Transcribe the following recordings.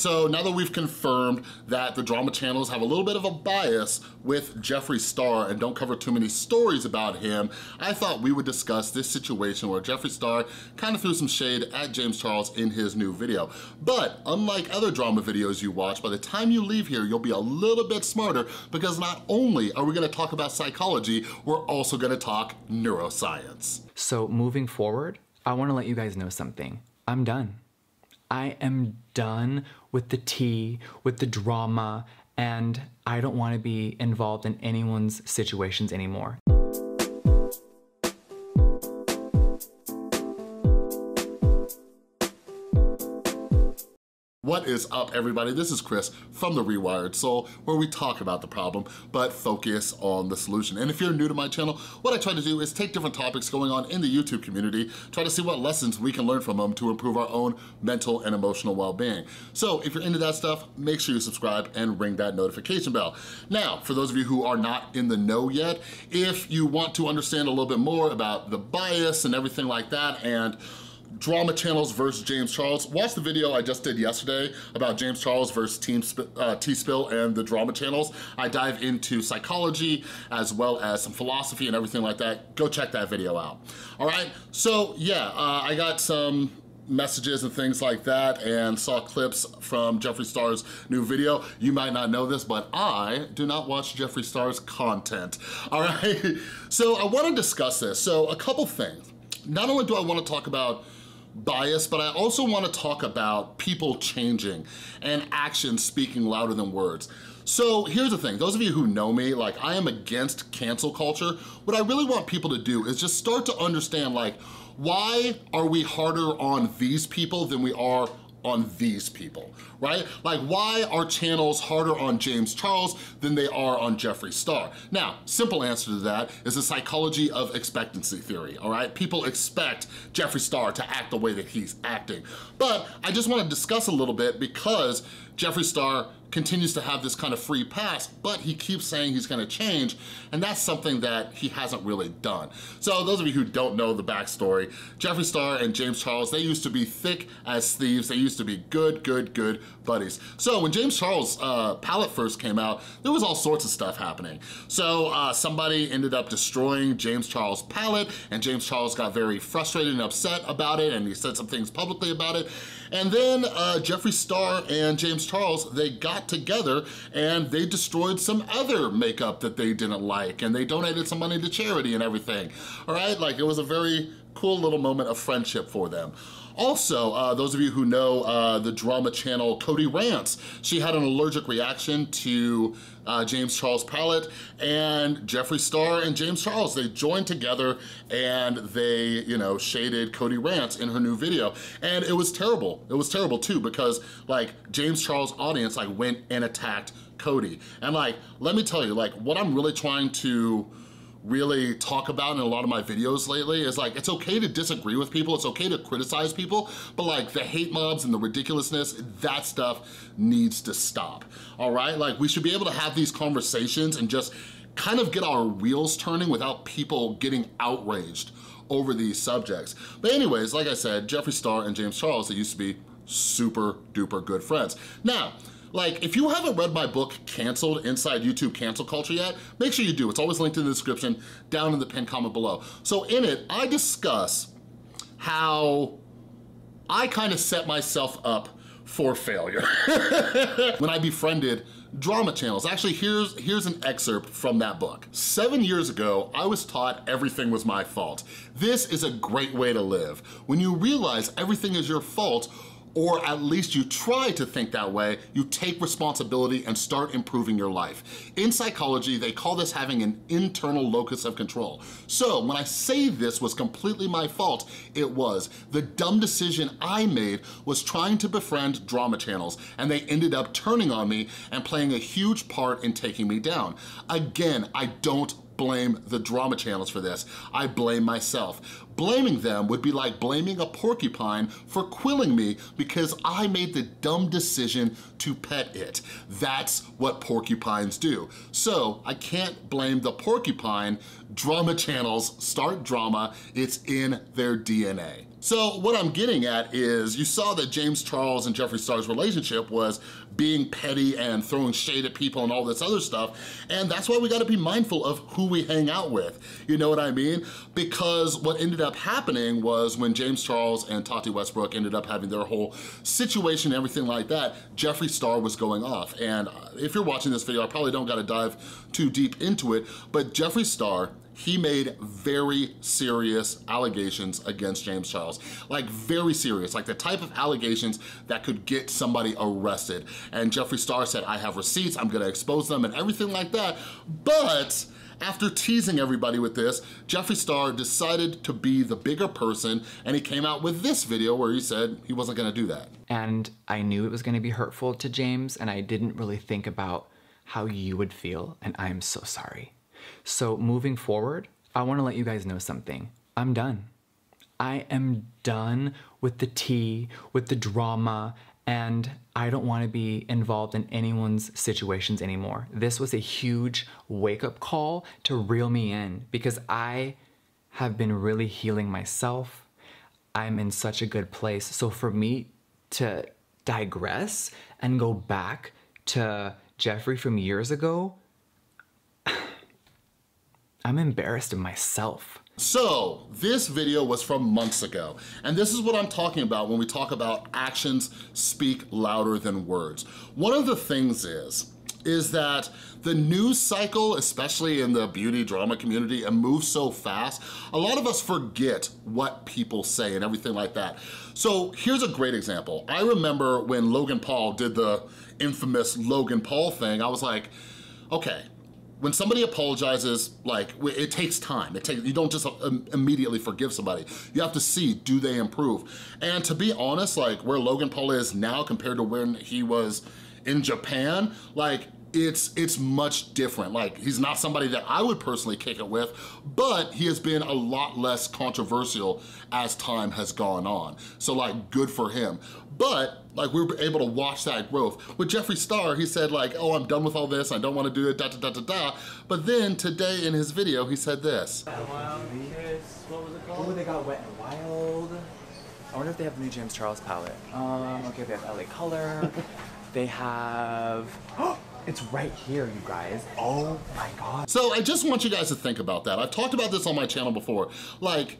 So now that we've confirmed that the drama channels have a little bit of a bias with Jeffree Star and don't cover too many stories about him, I thought we would discuss this situation where Jeffree Star kind of threw some shade at James Charles in his new video. But unlike other drama videos you watch, by the time you leave here, you'll be a little bit smarter because not only are we gonna talk about psychology, we're also gonna talk neuroscience. So moving forward, I wanna let you guys know something. I'm done. I am done with the tea, with the drama, and I don't wanna be involved in anyone's situations anymore. What is up everybody? This is Chris from The Rewired Soul where we talk about the problem but focus on the solution. And if you're new to my channel, what I try to do is take different topics going on in the YouTube community, try to see what lessons we can learn from them to improve our own mental and emotional well-being. So if you're into that stuff, make sure you subscribe and ring that notification bell. Now, for those of you who are not in the know yet, if you want to understand a little bit more about the bias and everything like that and drama channels versus James Charles. Watch the video I just did yesterday about James Charles versus Team uh, T-Spill and the drama channels. I dive into psychology as well as some philosophy and everything like that. Go check that video out. All right, so yeah, uh, I got some messages and things like that and saw clips from Jeffree Star's new video. You might not know this, but I do not watch Jeffree Star's content, all right? So I wanna discuss this. So a couple things. Not only do I wanna talk about bias, but I also wanna talk about people changing and actions speaking louder than words. So here's the thing, those of you who know me, like I am against cancel culture. What I really want people to do is just start to understand like, why are we harder on these people than we are on these people, right? Like why are channels harder on James Charles than they are on Jeffree Star? Now, simple answer to that is the psychology of expectancy theory, all right? People expect Jeffree Star to act the way that he's acting. But I just wanna discuss a little bit because Jeffree Star continues to have this kind of free pass, but he keeps saying he's gonna change, and that's something that he hasn't really done. So those of you who don't know the backstory, Jeffree Star and James Charles, they used to be thick as thieves. They used to be good, good, good buddies. So when James Charles' uh, palette first came out, there was all sorts of stuff happening. So uh, somebody ended up destroying James Charles' palette, and James Charles got very frustrated and upset about it, and he said some things publicly about it. And then uh, Jeffree Star and James Charles, they got together and they destroyed some other makeup that they didn't like and they donated some money to charity and everything. All right, like it was a very cool little moment of friendship for them. Also, uh, those of you who know uh, the drama channel Cody Rants, she had an allergic reaction to uh, James Charles palette and Jeffree Star and James Charles, they joined together and they, you know, shaded Cody Rants in her new video. And it was terrible. It was terrible too because like James Charles audience like went and attacked Cody. And like, let me tell you, like what I'm really trying to really talk about in a lot of my videos lately is like, it's okay to disagree with people, it's okay to criticize people, but like the hate mobs and the ridiculousness, that stuff needs to stop, all right? Like we should be able to have these conversations and just kind of get our wheels turning without people getting outraged over these subjects. But anyways, like I said, Jeffree Star and James Charles, they used to be super duper good friends. Now, like, if you haven't read my book, Canceled, Inside YouTube Cancel Culture yet, make sure you do. It's always linked in the description down in the pinned comment below. So in it, I discuss how I kind of set myself up for failure. when I befriended drama channels. Actually, here's, here's an excerpt from that book. Seven years ago, I was taught everything was my fault. This is a great way to live. When you realize everything is your fault, or at least you try to think that way, you take responsibility and start improving your life. In psychology, they call this having an internal locus of control. So when I say this was completely my fault, it was. The dumb decision I made was trying to befriend drama channels, and they ended up turning on me and playing a huge part in taking me down. Again, I don't blame the drama channels for this. I blame myself. Blaming them would be like blaming a porcupine for quilling me because I made the dumb decision to pet it. That's what porcupines do. So I can't blame the porcupine. Drama channels start drama. It's in their DNA. So what I'm getting at is you saw that James Charles and Jeffree Star's relationship was being petty and throwing shade at people and all this other stuff. And that's why we gotta be mindful of who we hang out with. You know what I mean? Because what ended up happening was when James Charles and Tati Westbrook ended up having their whole situation and everything like that, Jeffree Star was going off. And uh, if you're watching this video, I probably don't gotta dive too deep into it, but Jeffree Star he made very serious allegations against James Charles. Like very serious, like the type of allegations that could get somebody arrested. And Jeffree Star said, I have receipts, I'm gonna expose them and everything like that. But after teasing everybody with this, Jeffree Star decided to be the bigger person and he came out with this video where he said he wasn't gonna do that. And I knew it was gonna be hurtful to James and I didn't really think about how you would feel and I'm so sorry. So moving forward, I wanna let you guys know something. I'm done. I am done with the tea, with the drama, and I don't wanna be involved in anyone's situations anymore. This was a huge wake up call to reel me in because I have been really healing myself. I'm in such a good place. So for me to digress and go back to Jeffree from years ago, I'm embarrassed of myself. So, this video was from months ago, and this is what I'm talking about when we talk about actions speak louder than words. One of the things is, is that the news cycle, especially in the beauty drama community, it moves so fast, a lot of us forget what people say and everything like that. So here's a great example. I remember when Logan Paul did the infamous Logan Paul thing, I was like, okay, when somebody apologizes, like it takes time. It takes you don't just um, immediately forgive somebody. You have to see do they improve. And to be honest, like where Logan Paul is now compared to when he was in Japan, like it's it's much different. Like he's not somebody that I would personally kick it with, but he has been a lot less controversial as time has gone on. So like good for him. But like we were able to watch that growth. With Jeffree Star, he said like, oh, I'm done with all this, I don't wanna do it, da da da da da. But then today in his video, he said this. Wild Kiss, what was it called? Oh, they got Wet and Wild. I wonder if they have the new James Charles palette. Um, okay, they have LA Color. they have, it's right here, you guys. Oh my God. So I just want you guys to think about that. I've talked about this on my channel before. Like,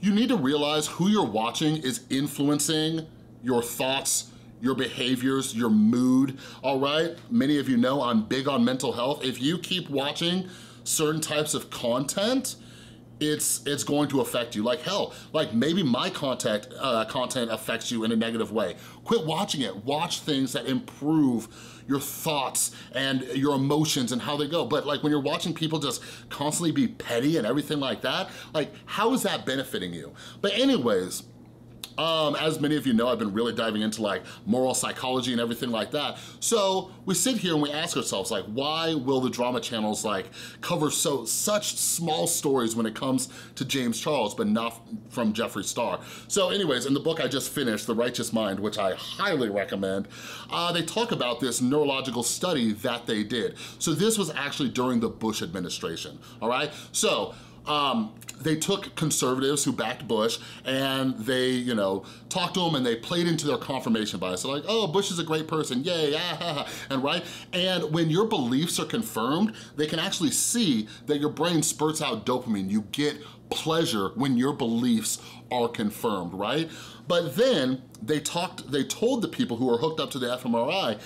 you need to realize who you're watching is influencing your thoughts, your behaviors, your mood, all right? Many of you know I'm big on mental health. If you keep watching certain types of content, it's it's going to affect you. Like hell, like maybe my content, uh, content affects you in a negative way. Quit watching it. Watch things that improve your thoughts and your emotions and how they go. But like when you're watching people just constantly be petty and everything like that, like how is that benefiting you? But anyways, um, as many of you know, I've been really diving into like moral psychology and everything like that. So we sit here and we ask ourselves like, why will the drama channels like cover so such small stories when it comes to James Charles, but not from Jeffree Star? So anyways, in the book I just finished, The Righteous Mind, which I highly recommend, uh, they talk about this neurological study that they did. So this was actually during the Bush administration, all right? So um, they took conservatives who backed Bush and they, you know, talked to them and they played into their confirmation bias. They're like, oh, Bush is a great person, yay, ah, and right? And when your beliefs are confirmed, they can actually see that your brain spurts out dopamine. You get pleasure when your beliefs are confirmed, right? But then they talked, they told the people who were hooked up to the fMRI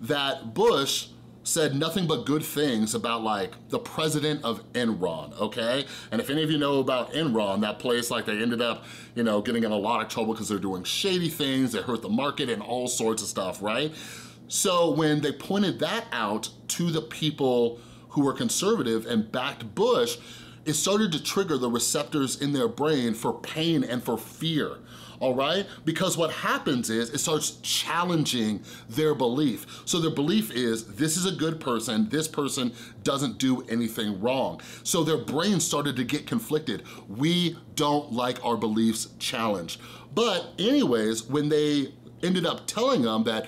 that Bush said nothing but good things about like the president of Enron, okay? And if any of you know about Enron, that place like they ended up, you know, getting in a lot of trouble because they're doing shady things, they hurt the market and all sorts of stuff, right? So when they pointed that out to the people who were conservative and backed Bush, it started to trigger the receptors in their brain for pain and for fear all right? Because what happens is it starts challenging their belief. So their belief is, this is a good person, this person doesn't do anything wrong. So their brain started to get conflicted. We don't like our beliefs challenged. But anyways, when they ended up telling them that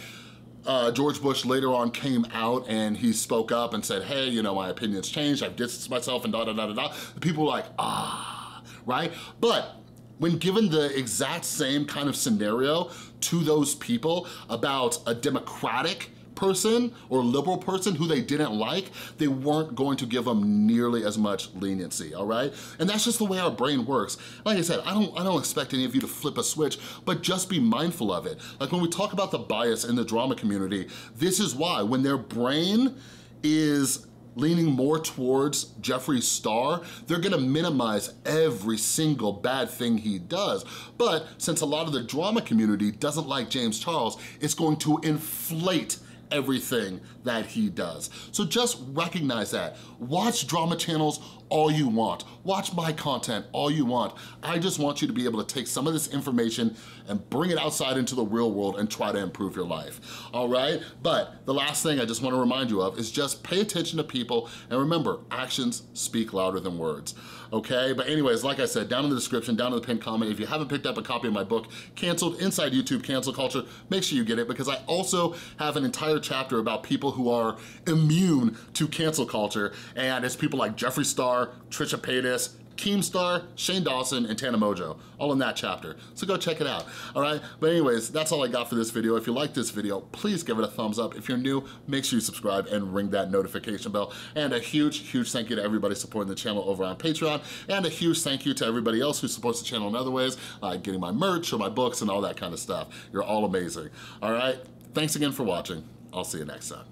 uh, George Bush later on came out and he spoke up and said, hey, you know, my opinion's changed, I've distanced myself and da da da da da. The people were like, ah, right? But when given the exact same kind of scenario to those people about a democratic person or liberal person who they didn't like, they weren't going to give them nearly as much leniency, all right? And that's just the way our brain works. Like I said, I don't, I don't expect any of you to flip a switch, but just be mindful of it. Like when we talk about the bias in the drama community, this is why when their brain is leaning more towards Jeffree Star, they're gonna minimize every single bad thing he does. But since a lot of the drama community doesn't like James Charles, it's going to inflate everything that he does. So just recognize that. Watch drama channels all you want. Watch my content all you want. I just want you to be able to take some of this information and bring it outside into the real world and try to improve your life, all right? But the last thing I just wanna remind you of is just pay attention to people and remember, actions speak louder than words, okay? But anyways, like I said, down in the description, down in the pinned comment, if you haven't picked up a copy of my book, Canceled Inside YouTube Cancel Culture, make sure you get it because I also have an entire chapter about people who are immune to cancel culture and it's people like Jeffree Star, Trisha Paytas, Keemstar, Shane Dawson, and Tana Mongeau, all in that chapter. So go check it out, all right? But anyways, that's all I got for this video. If you like this video, please give it a thumbs up. If you're new, make sure you subscribe and ring that notification bell. And a huge, huge thank you to everybody supporting the channel over on Patreon. And a huge thank you to everybody else who supports the channel in other ways, like getting my merch or my books and all that kind of stuff. You're all amazing, all right? Thanks again for watching. I'll see you next time.